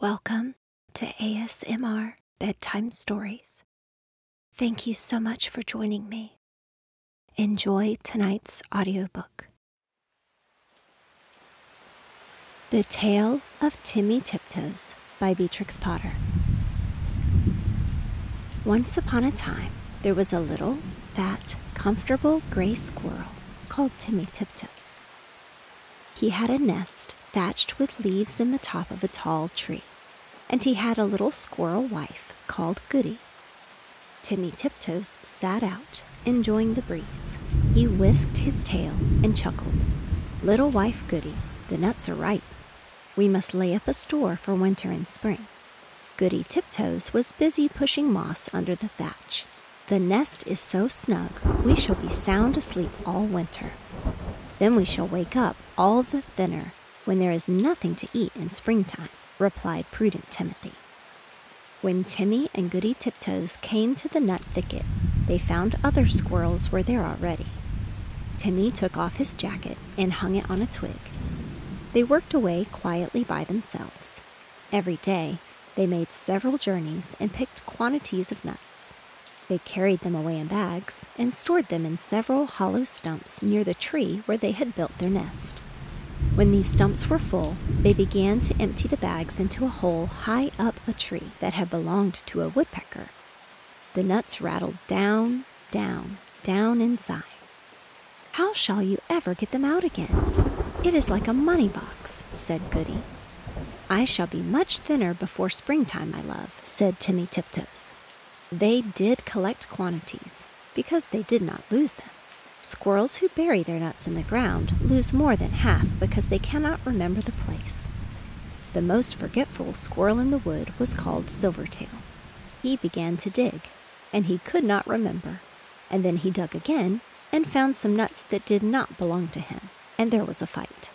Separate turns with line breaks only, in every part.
Welcome to ASMR Bedtime Stories. Thank you so much for joining me. Enjoy tonight's audiobook. The Tale of Timmy Tiptoes by Beatrix Potter. Once upon a time, there was a little, fat, comfortable gray squirrel called Timmy Tiptoes. He had a nest thatched with leaves in the top of a tall tree, and he had a little squirrel wife called Goody. Timmy Tiptoes sat out, enjoying the breeze. He whisked his tail and chuckled. Little wife Goody, the nuts are ripe. We must lay up a store for winter and spring. Goody Tiptoes was busy pushing moss under the thatch. The nest is so snug, we shall be sound asleep all winter. Then we shall wake up all the thinner when there is nothing to eat in springtime, replied prudent Timothy. When Timmy and Goody Tiptoes came to the nut thicket, they found other squirrels were there already. Timmy took off his jacket and hung it on a twig. They worked away quietly by themselves. Every day, they made several journeys and picked quantities of nuts. They carried them away in bags and stored them in several hollow stumps near the tree where they had built their nest. When these stumps were full, they began to empty the bags into a hole high up a tree that had belonged to a woodpecker. The nuts rattled down, down, down inside. How shall you ever get them out again? It is like a money box, said Goody. I shall be much thinner before springtime, my love, said Timmy Tiptoes. They did collect quantities because they did not lose them. Squirrels who bury their nuts in the ground lose more than half because they cannot remember the place. The most forgetful squirrel in the wood was called Silvertail. He began to dig, and he could not remember. And then he dug again and found some nuts that did not belong to him, and there was a fight.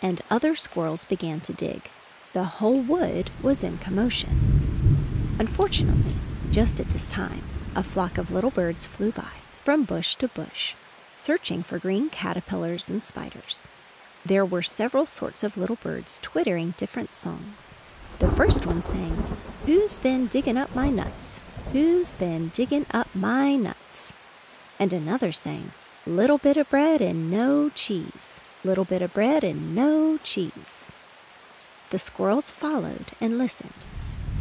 And other squirrels began to dig. The whole wood was in commotion. Unfortunately, just at this time, a flock of little birds flew by, from bush to bush, searching for green caterpillars and spiders. There were several sorts of little birds twittering different songs. The first one sang, Who's been digging up my nuts? Who's been digging up my nuts? And another sang, Little bit of bread and no cheese. Little bit of bread and no cheese. The squirrels followed and listened.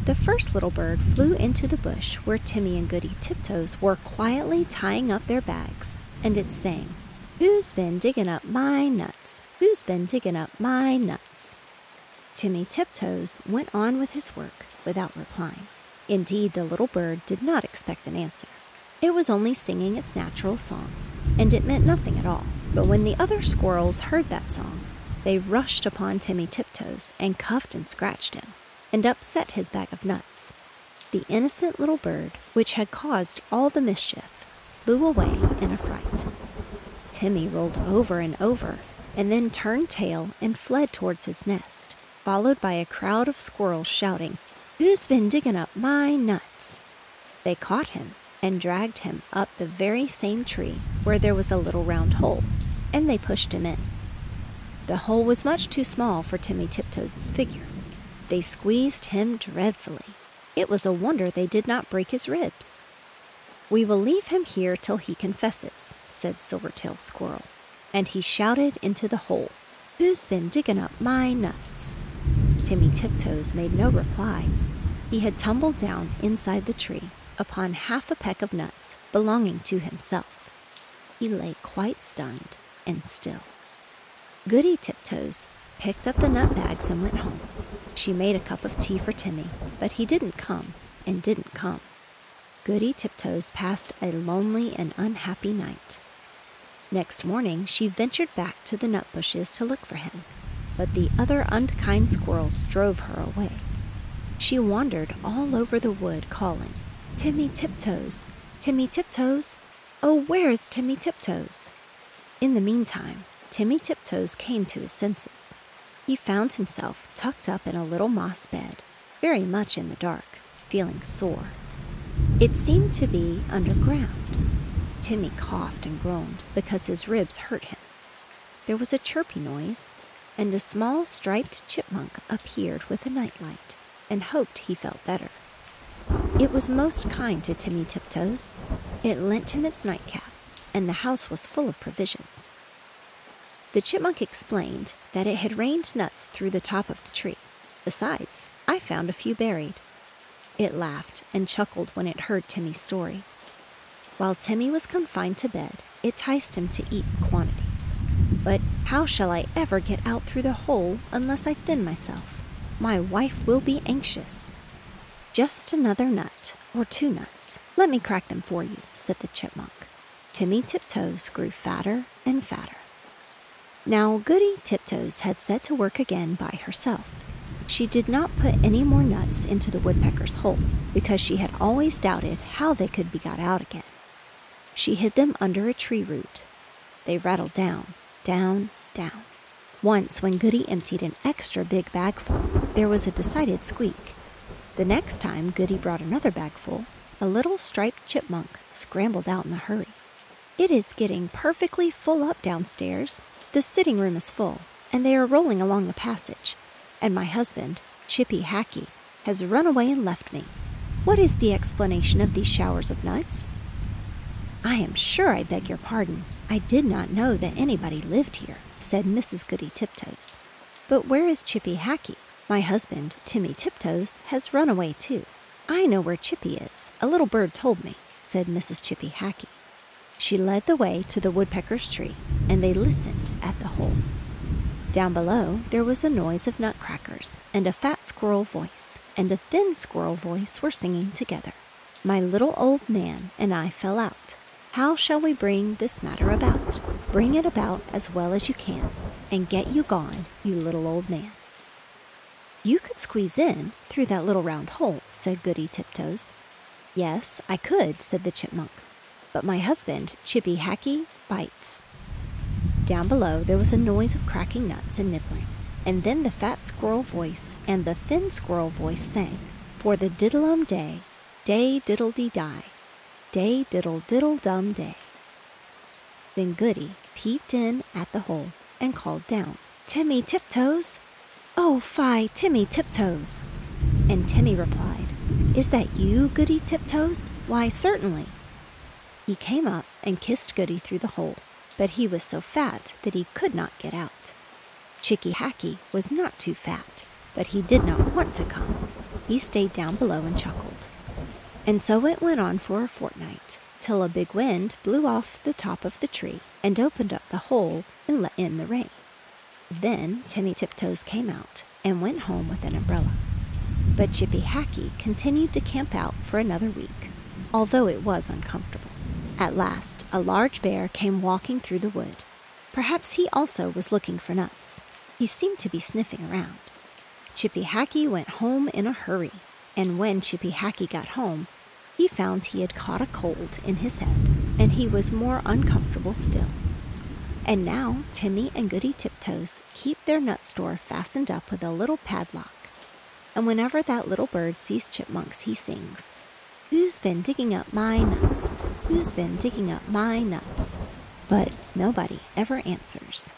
The first little bird flew into the bush where Timmy and Goody Tiptoes were quietly tying up their bags, and it sang, Who's been digging up my nuts? Who's been digging up my nuts? Timmy Tiptoes went on with his work without replying. Indeed, the little bird did not expect an answer. It was only singing its natural song, and it meant nothing at all. But when the other squirrels heard that song, they rushed upon Timmy Tiptoes and cuffed and scratched him and upset his bag of nuts. The innocent little bird, which had caused all the mischief, flew away in a fright. Timmy rolled over and over, and then turned tail and fled towards his nest, followed by a crowd of squirrels shouting, Who's been digging up my nuts? They caught him and dragged him up the very same tree where there was a little round hole, and they pushed him in. The hole was much too small for Timmy Tiptoes' figure, they squeezed him dreadfully. It was a wonder they did not break his ribs. We will leave him here till he confesses, said Silvertail Squirrel, and he shouted into the hole, Who's been digging up my nuts? Timmy Tiptoes made no reply. He had tumbled down inside the tree upon half a peck of nuts belonging to himself. He lay quite stunned and still. Goody Tiptoes picked up the nut bags and went home. She made a cup of tea for Timmy, but he didn't come and didn't come. Goody Tiptoes passed a lonely and unhappy night. Next morning, she ventured back to the nut bushes to look for him, but the other unkind squirrels drove her away. She wandered all over the wood, calling, Timmy Tiptoes, Timmy Tiptoes, oh, where is Timmy Tiptoes? In the meantime, Timmy Tiptoes came to his senses he found himself tucked up in a little moss bed, very much in the dark, feeling sore. It seemed to be underground. Timmy coughed and groaned because his ribs hurt him. There was a chirpy noise, and a small striped chipmunk appeared with a nightlight. and hoped he felt better. It was most kind to Timmy Tiptoes. It lent him its nightcap, and the house was full of provisions. The chipmunk explained that it had rained nuts through the top of the tree. Besides, I found a few buried. It laughed and chuckled when it heard Timmy's story. While Timmy was confined to bed, it enticed him to eat quantities. But how shall I ever get out through the hole unless I thin myself? My wife will be anxious. Just another nut, or two nuts. Let me crack them for you, said the chipmunk. Timmy Tiptoes grew fatter and fatter. Now Goody Tiptoes had set to work again by herself. She did not put any more nuts into the woodpecker's hole because she had always doubted how they could be got out again. She hid them under a tree root. They rattled down, down, down. Once, when Goody emptied an extra big bagful, there was a decided squeak. The next time Goody brought another bagful, a little striped chipmunk scrambled out in a hurry. It is getting perfectly full up downstairs. The sitting room is full, and they are rolling along the passage. And my husband, Chippy Hackee, has run away and left me. What is the explanation of these showers of nuts? I am sure I beg your pardon. I did not know that anybody lived here, said Mrs. Goody Tiptoes. But where is Chippy Hackee? My husband, Timmy Tiptoes, has run away too. I know where Chippy is. A little bird told me, said Mrs. Chippy Hackee. She led the way to the woodpecker's tree, and they listened at the hole. Down below, there was a noise of nutcrackers, and a fat squirrel voice and a thin squirrel voice were singing together. My little old man and I fell out. How shall we bring this matter about? Bring it about as well as you can, and get you gone, you little old man. You could squeeze in through that little round hole, said Goody Tiptoes. Yes, I could, said the chipmunk. But my husband, Chippy Hackee, bites. Down below there was a noise of cracking nuts and nibbling, and then the fat squirrel voice and the thin squirrel voice sang, For the diddle-um day, day diddle-dee-die, day diddle diddle dum day. Then Goody peeped in at the hole and called down, Timmy Tiptoes! Oh, fie, Timmy Tiptoes! And Timmy replied, Is that you, Goody Tiptoes? Why, certainly. He came up and kissed Goody through the hole, but he was so fat that he could not get out. Chippy Hackee was not too fat, but he did not want to come. He stayed down below and chuckled. And so it went on for a fortnight, till a big wind blew off the top of the tree and opened up the hole and let in the rain. Then Timmy Tiptoes came out and went home with an umbrella. But Chippy Hackee continued to camp out for another week, although it was uncomfortable. At last, a large bear came walking through the wood. Perhaps he also was looking for nuts. He seemed to be sniffing around. Chippy Hackee went home in a hurry, and when Chippy Hackee got home, he found he had caught a cold in his head, and he was more uncomfortable still. And now Timmy and Goody Tiptoes keep their nut store fastened up with a little padlock. And whenever that little bird sees chipmunks, he sings, Who's been digging up my nuts? Who's been digging up my nuts? But nobody ever answers.